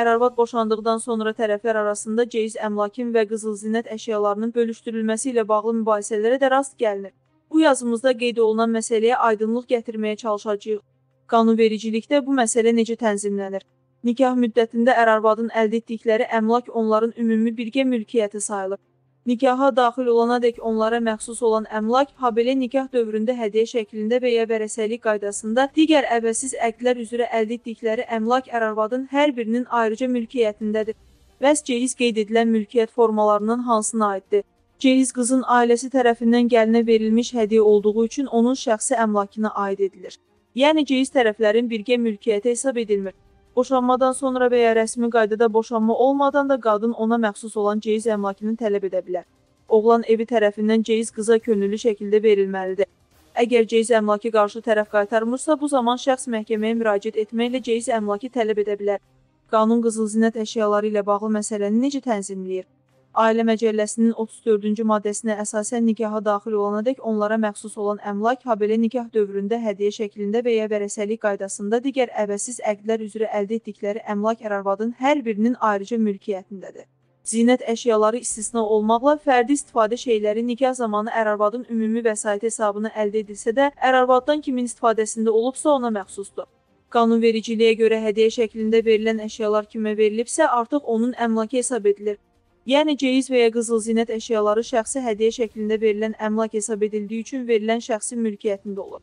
ər-arvad boşandıqdan sonra tərəflər arasında ceyiz əmlakin və qızıl zinət əşyalarının bölüşdürülməsi ilə bağlı mübahisələrə də rast gəlinir. Bu yazımızda qeyd olunan məsələyə aydınlıq gətirməyə çalışacağıq. Qanunvericilikdə bu məsələ necə tənzimlənir? Nikah müddətində ər-arvadın əldə etdikləri əmlak onların ümumi birgə mülkiyyəti sayılır. Nikaha daxil olanadək onlara məxsus olan əmlak, habelə nikah dövründə hədiyyə şəklində və ya vərəsəlik qaydasında digər əvəzsiz əqdlər üzrə əldə etdikləri əmlak ər-arvadın hər birinin ayrıca mülkiyyətindədir. Bəs ceyiz qeyd edilən mülkiyyət formalarından hansına aiddir? Ceyiz qızın ailəsi tərəfindən gəlinə verilmiş hədiyyə olduğu üçün onun şəxsi əmlakına aid edilir. Yəni ceyiz tərəflərin birgə mülkiyyəti hesab edilmir. Boşanmadan sonra və ya rəsmi qaydada boşanma olmadan da qadın ona məxsus olan ceyiz əmlakını tələb edə bilər. Oğlan evi tərəfindən ceyiz qıza könüllü şəkildə verilməlidir. Əgər ceyiz əmlakı qarşı tərəf qaytarmırsa, bu zaman şəxs məhkəməyə müraciət etməklə ceyiz əmlakı tələb edə bilər. Qanun qızıl zinət əşyaları ilə bağlı məsələni necə tənzimləyir? Ailə Məcəlləsinin 34-cü maddəsinə əsasən nikaha daxil olanadək onlara məxsus olan əmlak, habelə nikah dövründə hədiyyə şəklində və ya vərəsəlik qaydasında digər əvəzsiz əqdlər üzrə əldə etdikləri əmlak ər-arvadın hər birinin ayrıca mülkiyyətindədir. Zinət əşyaları istisna olmaqla fərdi istifadə şeyləri nikah zamanı ər-arvadın ümumi vəsait hesabına əldə edilsə də, ər-arvaddan kimin istifadəsində olubsa ona məxsusdur. Qanunvericiliyə görə hədiyyə şəklində verilən əşyalar kimə verilibsə, artıq onun əmlakı hesab edilir. Yəni ceyiz və ya qızıl zinət əşyaları şəxsi hədiyyə şəklində verilən əmlak hesab edildiyi üçün verilən şəxsin mülkiyyətində olur.